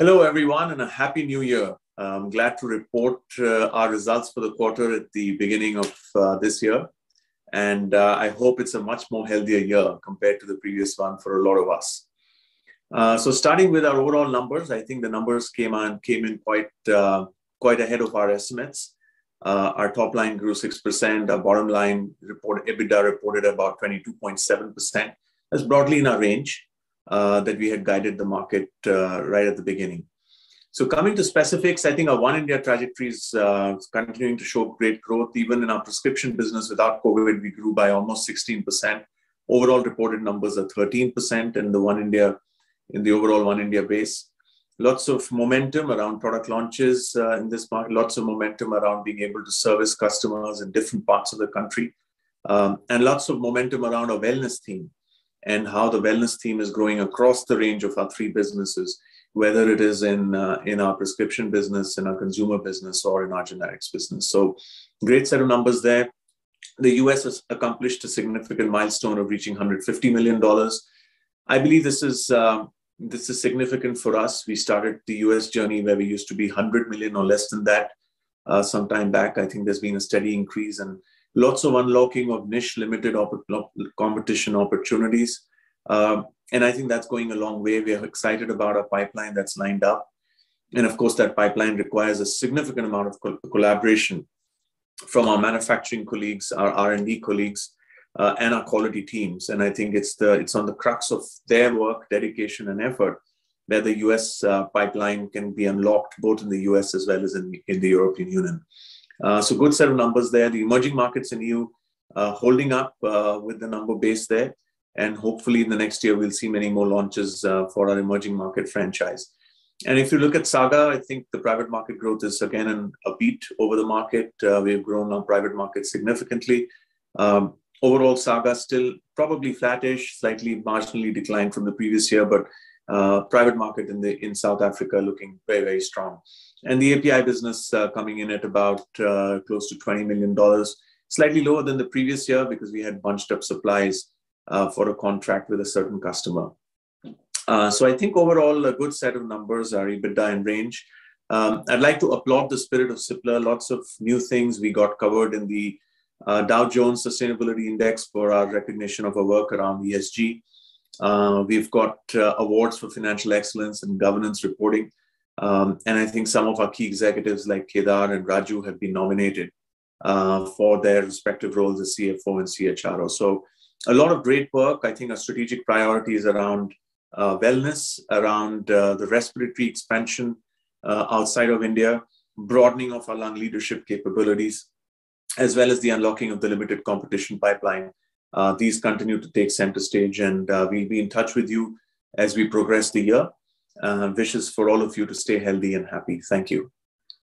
Hello, everyone, and a happy new year. I'm glad to report uh, our results for the quarter at the beginning of uh, this year. And uh, I hope it's a much more healthier year compared to the previous one for a lot of us. Uh, so starting with our overall numbers, I think the numbers came on came in quite uh, quite ahead of our estimates. Uh, our top line grew 6%. Our bottom line reported EBITDA reported about 22.7%. That's broadly in our range. Uh, that we had guided the market uh, right at the beginning. So coming to specifics, I think our One India trajectory is uh, continuing to show great growth. Even in our prescription business without COVID, we grew by almost 16%. Overall reported numbers are 13% in the One India, in the overall One India base. Lots of momentum around product launches uh, in this market, lots of momentum around being able to service customers in different parts of the country, um, and lots of momentum around our wellness theme and how the wellness team is growing across the range of our three businesses, whether it is in uh, in our prescription business, in our consumer business, or in our generics business. So, great set of numbers there. The US has accomplished a significant milestone of reaching 150 million dollars. I believe this is uh, this is significant for us. We started the US journey where we used to be 100 million or less than that uh, some time back. I think there's been a steady increase and lots of unlocking of niche limited op- competition opportunities. Uh, and I think that's going a long way. We are excited about our pipeline that's lined up. And of course, that pipeline requires a significant amount of co- collaboration from our manufacturing colleagues, our R&D colleagues, uh, and our quality teams. And I think it's the it's on the crux of their work, dedication, and effort where the US uh, pipeline can be unlocked both in the US as well as in, in the European Union. Uh, so good set of numbers there. The emerging markets in EU uh, holding up uh, with the number base there. And hopefully in the next year, we'll see many more launches for our emerging market franchise. And if you look at Saga, I think the private market growth is again an, a beat over the market. Uh, we've grown our private market significantly. Um, overall, Saga still probably flattish, slightly marginally declined from the previous year, but uh, private market in the in South Africa looking very very strong and the API business uh, coming in at about uh, close to $20 million, slightly lower than the previous year because we had bunched up supplies uh, for a contract with a certain customer. Uh, so I think overall a good set of numbers are EBITDA in range. Um, I'd like to applaud the spirit of Cipla. Lots of new things we got covered in the uh, Dow Jones Sustainability Index for our recognition of our work around ESG. Uh, we've got awards for financial excellence and governance reporting. Um, and I think some of our key executives like Kedar and Raju have been nominated uh, for their respective roles as CFO and CHRO. So a lot of great work. I think our strategic priorities around uh, wellness, around uh, the respiratory expansion uh, outside of India, broadening of our lung leadership capabilities, as well as the unlocking of the limited competition pipeline. Uh, these continue to take center stage, and uh, we'll be in touch with you as we progress the year uh, wishes for all of you to stay healthy and happy. Thank you.